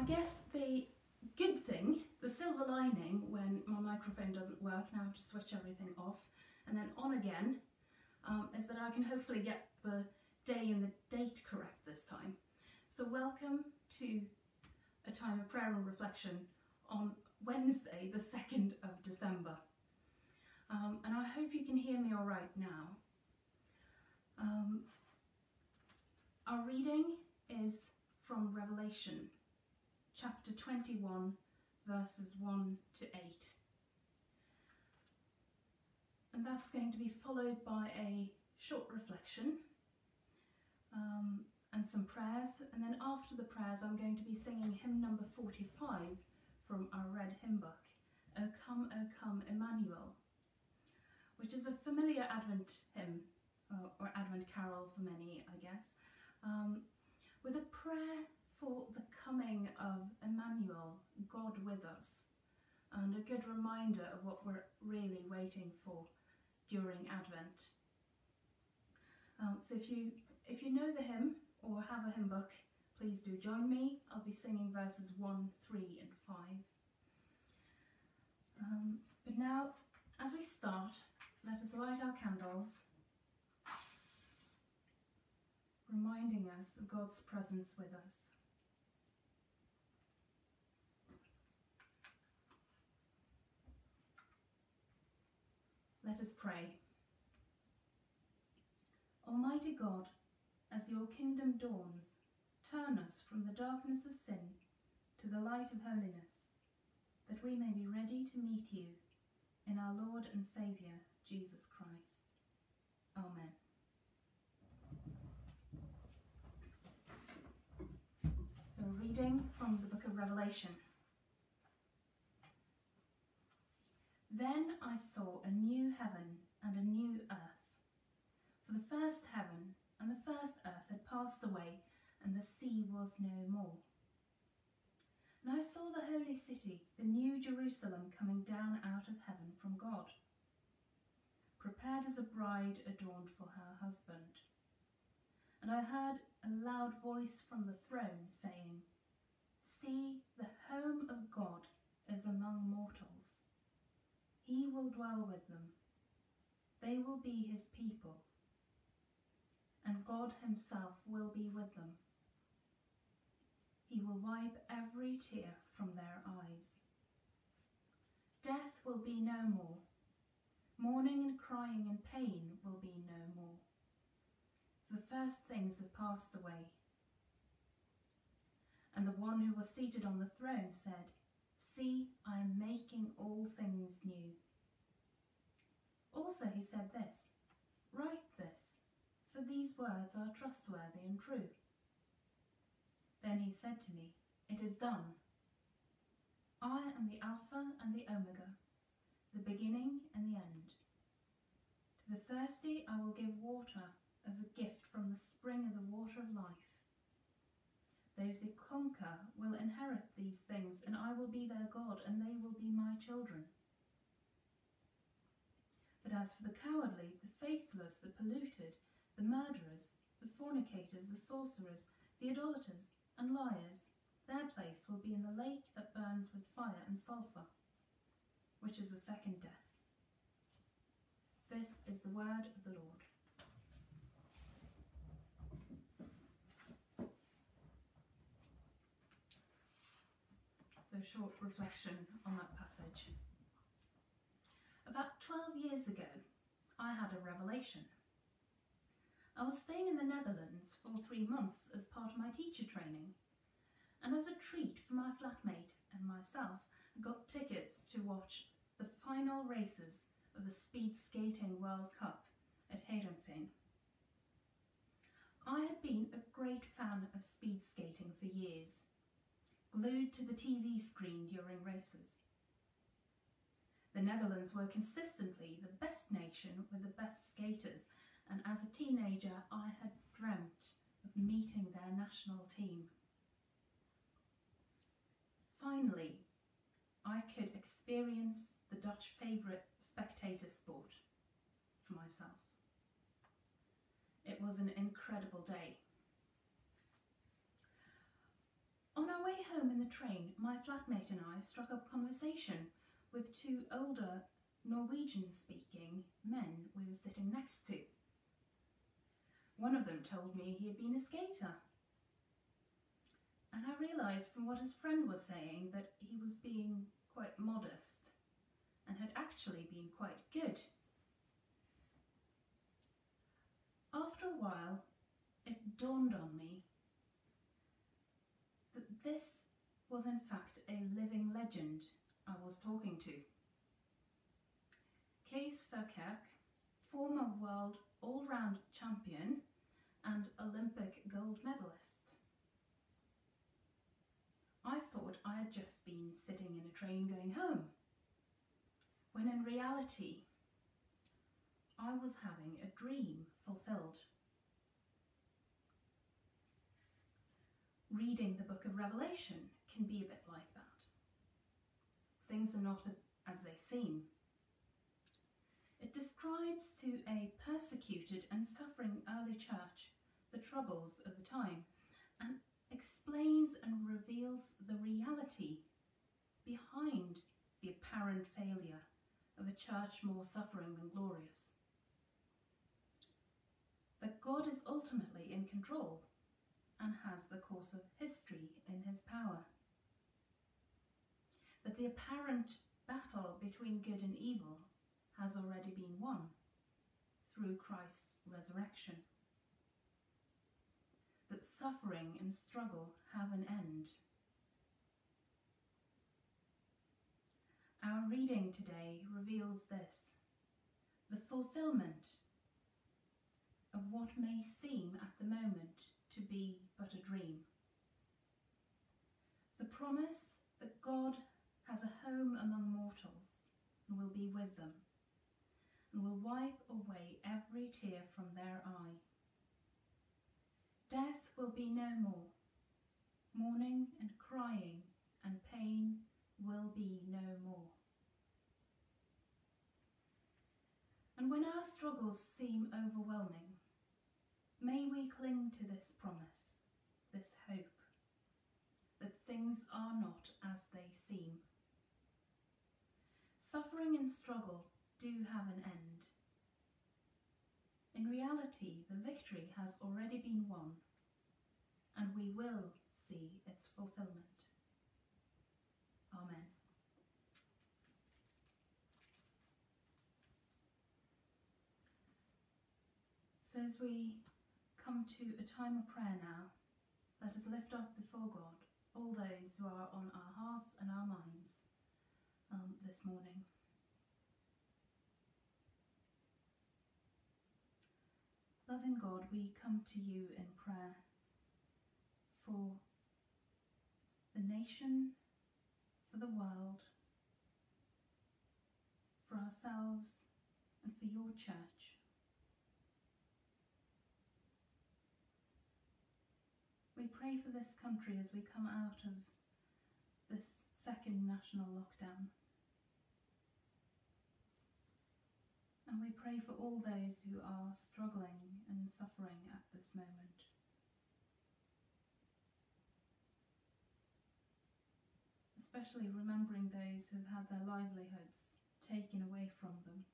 I guess the good thing, the silver lining when my microphone doesn't work and I have to switch everything off and then on again, um, is that I can hopefully get the day and the date correct this time. So welcome to a time of prayer and reflection on Wednesday, the 2nd of December. Um, and I hope you can hear me all right now. Um, our reading is from Revelation chapter 21, verses 1 to 8. And that's going to be followed by a short reflection um, and some prayers. And then after the prayers, I'm going to be singing hymn number 45 from our red hymn book, O Come, O Come, Emmanuel, which is a familiar Advent hymn, or, or Advent carol for many, I guess, um, with a prayer for the coming of Emmanuel, God with us, and a good reminder of what we're really waiting for during Advent. Um, so if you if you know the hymn or have a hymn book, please do join me. I'll be singing verses 1, 3 and 5. Um, but now, as we start, let us light our candles, reminding us of God's presence with us. Let us pray. Almighty God, as your kingdom dawns, turn us from the darkness of sin to the light of holiness, that we may be ready to meet you in our Lord and Saviour, Jesus Christ. Amen. So, reading from the book of Revelation. Then I saw a new heaven and a new earth. For the first heaven and the first earth had passed away, and the sea was no more. And I saw the holy city, the new Jerusalem, coming down out of heaven from God, prepared as a bride adorned for her husband. And I heard a loud voice from the throne saying, See, the home of God is among mortals. He will dwell with them. They will be his people. And God himself will be with them. He will wipe every tear from their eyes. Death will be no more. Mourning and crying and pain will be no more. The first things have passed away. And the one who was seated on the throne said, See, I am making all things new. Also, he said this Write this, for these words are trustworthy and true. Then he said to me, It is done. I am the Alpha and the Omega, the beginning and the end. To the thirsty I will give water as a gift from the spring of the water of life. Those who conquer will inherit these things, and I will be their God, and they will be my children. But as for the cowardly, the faithless, the polluted, the murderers, the fornicators, the sorcerers, the idolaters, and liars, their place will be in the lake that burns with fire and sulphur, which is the second death. This is the word of the Lord. So, short reflection on that passage. About 12 years ago, I had a revelation. I was staying in the Netherlands for three months as part of my teacher training, and as a treat for my flatmate and myself, I got tickets to watch the final races of the Speed Skating World Cup at Heerenveen. I had been a great fan of speed skating for years glued to the TV screen during races. The Netherlands were consistently the best nation with the best skaters, and as a teenager, I had dreamt of meeting their national team. Finally, I could experience the Dutch favourite spectator sport for myself. It was an incredible day. On our way home in the train, my flatmate and I struck up conversation with two older Norwegian speaking men we were sitting next to. One of them told me he had been a skater. And I realised from what his friend was saying that he was being quite modest and had actually been quite good. After a while, it dawned on me this was in fact a living legend I was talking to. Kees Verkerk, former world all-round champion and Olympic gold medalist. I thought I had just been sitting in a train going home, when in reality I was having a dream fulfilled. Reading the book of Revelation can be a bit like that. Things are not as they seem. It describes to a persecuted and suffering early church the troubles of the time and explains and reveals the reality behind the apparent failure of a church more suffering than glorious. That God is ultimately in control and has the course of history in his power. That the apparent battle between good and evil has already been won through Christ's resurrection. That suffering and struggle have an end. Our reading today reveals this the fulfillment of what may seem at the moment to be but a dream. The promise that God has a home among mortals and will be with them and will wipe away every tear from their eye. Death will be no more. Mourning and crying and pain will be no more. And when our struggles seem overwhelming, may we cling to this promise, this hope, that things are not as they seem. Suffering and struggle do have an end. In reality, the victory has already been won, and we will see its fulfillment. Amen. So, as we come to a time of prayer now, let us lift up before God all those who are on our hearts and our minds um, this morning. Loving God, we come to you in prayer for the nation, for the world, for ourselves, and for your church. We pray for this country as we come out of this second national lockdown. And we pray for all those who are struggling and suffering at this moment. Especially remembering those who've had their livelihoods taken away from them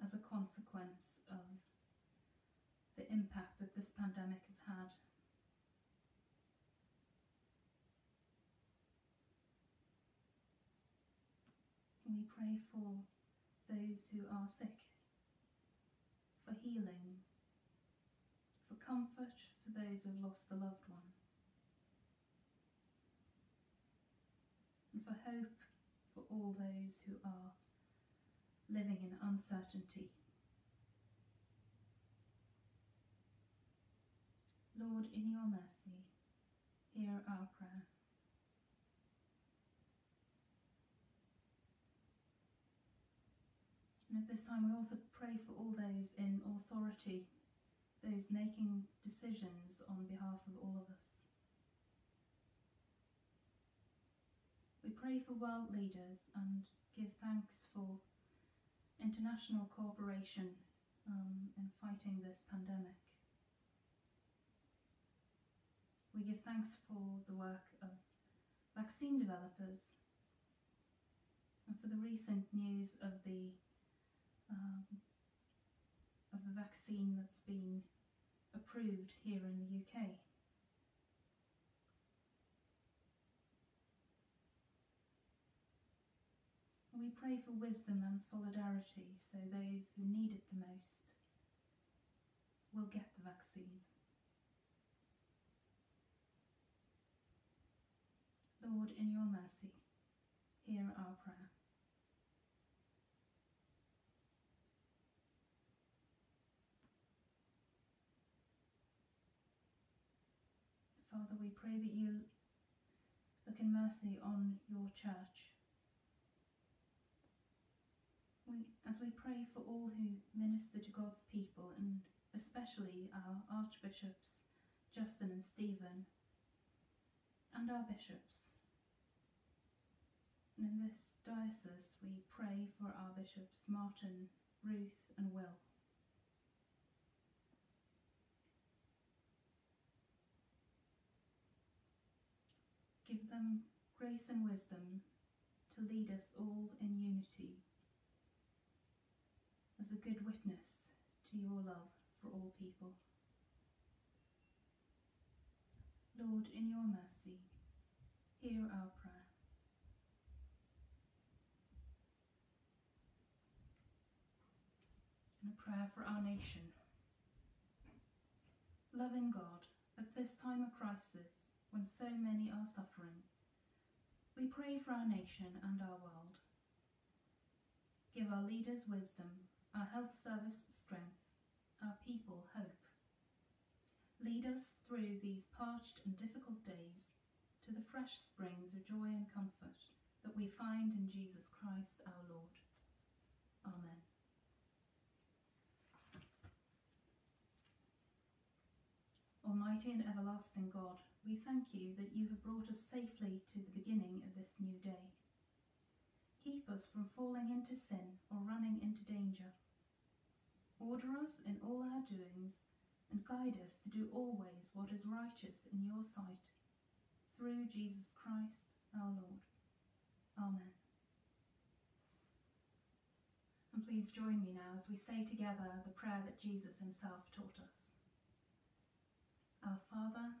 as a consequence of the impact that this pandemic has had. We pray for those who are sick, for healing, for comfort for those who have lost a loved one, and for hope for all those who are living in uncertainty. Lord, in your mercy, hear our prayer. At this time, we also pray for all those in authority, those making decisions on behalf of all of us. We pray for world leaders and give thanks for international cooperation um, in fighting this pandemic. We we give thanks for the work of vaccine developers and for the recent news of the um, of the vaccine that's been approved here in the UK. We pray for wisdom and solidarity so those who need it the most will get the vaccine. Lord, in your mercy, hear our prayer. Father, we pray that you look in mercy on your church. We, as we pray for all who minister to God's people, and especially our archbishops, Justin and Stephen, and our bishops. And in this diocese, we pray for our bishops, Martin, Ruth, and Will. Give them grace and wisdom to lead us all in unity as a good witness to your love for all people. Lord, in your mercy, hear our prayer. And a prayer for our nation. Loving God, at this time of crisis, when so many are suffering. We pray for our nation and our world. Give our leaders wisdom, our health service strength, our people hope. Lead us through these parched and difficult days to the fresh springs of joy and comfort that we find in Jesus Christ our Lord. Amen. Almighty and everlasting God, we thank you that you have brought us safely to the beginning of this new day. Keep us from falling into sin or running into danger. Order us in all our doings and guide us to do always what is righteous in your sight. Through Jesus Christ our Lord. Amen. And please join me now as we say together the prayer that Jesus himself taught us. Our Father,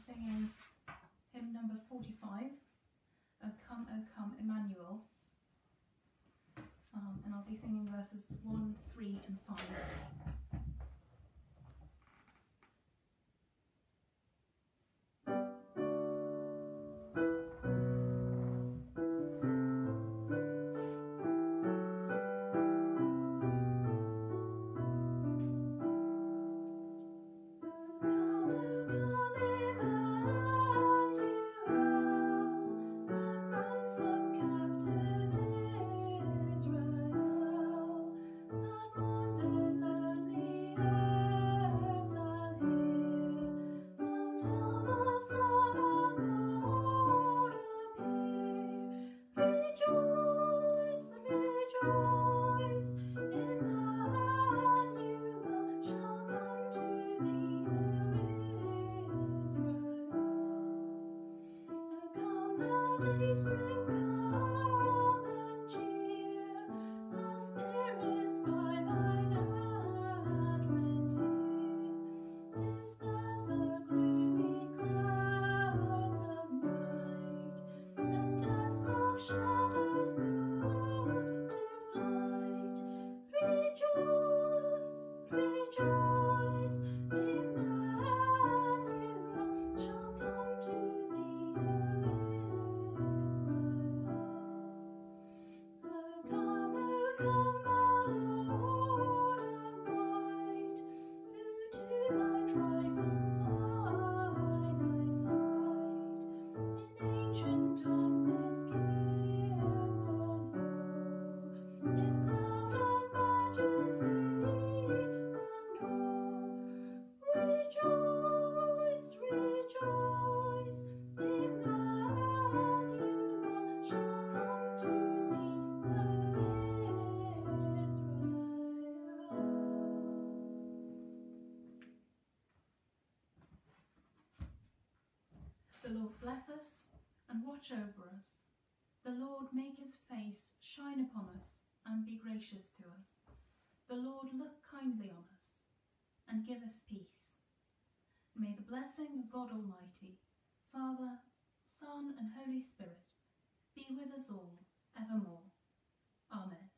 singing hymn number 45, O Come, O Come, Emmanuel. Um, and I'll be singing verses 1, 3, and 5. Krishna. The Lord make his face shine upon us and be gracious to us. The Lord look kindly on us and give us peace. May the blessing of God Almighty, Father, Son, and Holy Spirit be with us all evermore. Amen.